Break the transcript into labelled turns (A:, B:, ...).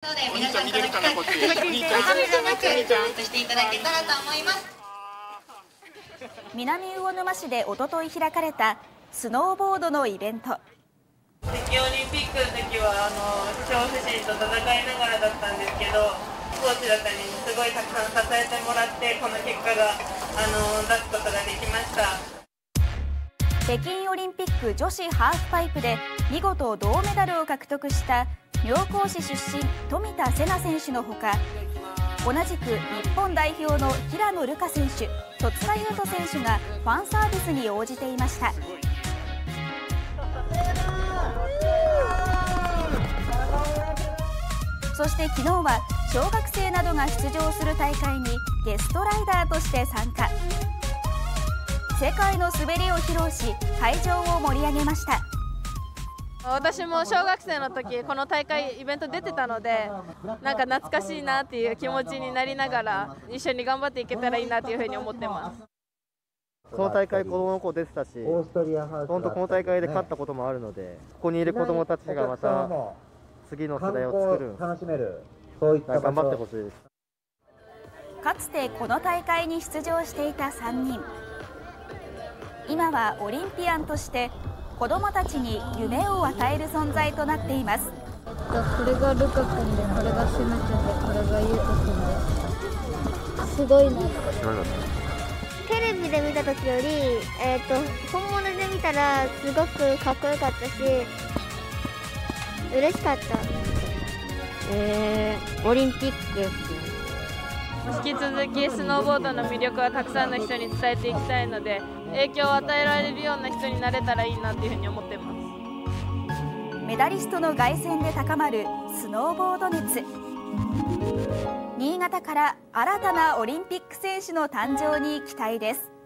A: ので皆さんから企画になくしていただけたらと思います。
B: 南魚沼市でおととい開かれたスノーボードのイベント。
C: 北京オリンピックの時はあの恐怖心と戦いながらだったんですけどコーチだったりにすごいたくさん支えてもらってこの結果があの出すことができました。
B: 北京オリンピック女子ハーフパイプで見事銅メダルを獲得した妙高市出身富田せな選手のほか同じく日本代表の平野流佳選手戸塚優斗選手がファンサービスに応じていました。そして昨日は小学生などが出場する大会にゲストライダーとして参加。世界の滑りを披露し会場を盛り上げました。
D: 私も小学生の時この大会イベント出てたのでなんか懐かしいなっていう気持ちになりながら一緒に頑張っていけたらいいなというふうに思ってます。
E: この大会子供の子出てたし本当この大会で勝ったこともあるのでここにいる子供たちがまた次の世代を作る楽しめるそういった頑張ってほしいです
B: かつてこの大会に出場していた3人。今はオリンピアンとして子どもたちに夢を与える存在となっています。
F: これがルカ君でこれがセナちゃんでこれがユウト君で。すごいな
G: テレビで見た時より、えーと、本物で見たらすごくかっこよかったし嬉しかった。
H: えー、オリンピック
D: 引き続きスノーボードの魅力はたくさんの人に伝えていきたいので影響を与えられるような人になれたらいいなというふうに思ってます。
B: メダリストの凱旋で高まるスノーボード熱。新潟から新たなオリンピック選手の誕生に期待です。